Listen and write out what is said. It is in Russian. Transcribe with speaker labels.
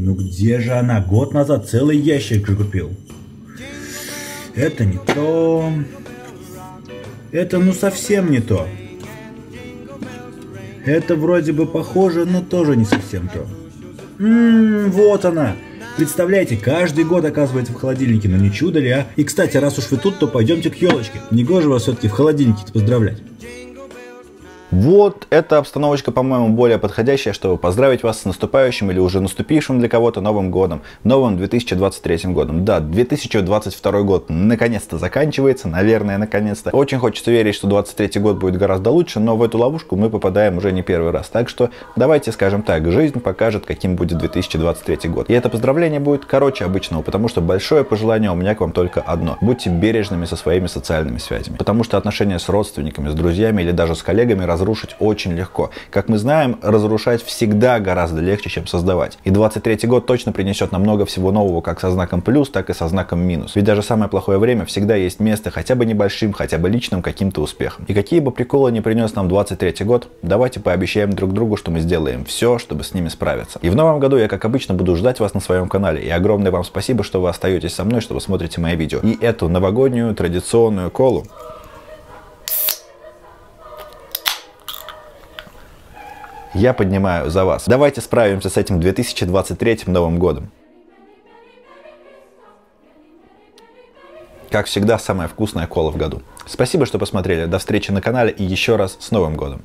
Speaker 1: Ну где же она? Год назад целый ящик же купил. Это не то. Это ну совсем не то. Это вроде бы похоже, но тоже не совсем то. Ммм, вот она. Представляете, каждый год оказывается в холодильнике, но не чудо ли, а? И, кстати, раз уж вы тут, то пойдемте к елочке. Негоже вас все-таки в холодильнике поздравлять.
Speaker 2: Вот эта обстановочка, по-моему, более подходящая, чтобы поздравить вас с наступающим или уже наступившим для кого-то Новым годом, новым 2023 годом. Да, 2022 год наконец-то заканчивается, наверное, наконец-то. Очень хочется верить, что 2023 год будет гораздо лучше, но в эту ловушку мы попадаем уже не первый раз. Так что давайте скажем так, жизнь покажет, каким будет 2023 год. И это поздравление будет короче обычного, потому что большое пожелание у меня к вам только одно. Будьте бережными со своими социальными связями. Потому что отношения с родственниками, с друзьями или даже с коллегами разрушить очень легко. Как мы знаем, разрушать всегда гораздо легче, чем создавать. И 23 год точно принесет нам много всего нового, как со знаком плюс, так и со знаком минус. Ведь даже самое плохое время всегда есть место хотя бы небольшим, хотя бы личным каким-то успехом. И какие бы приколы не принес нам 23 год, давайте пообещаем друг другу, что мы сделаем все, чтобы с ними справиться. И в новом году я, как обычно, буду ждать вас на своем канале. И огромное вам спасибо, что вы остаетесь со мной, что вы смотрите мои видео. И эту новогоднюю традиционную колу я поднимаю за вас. Давайте справимся с этим 2023 Новым годом. Как всегда, самая вкусная кола в году. Спасибо, что посмотрели. До встречи на канале и еще раз с Новым годом.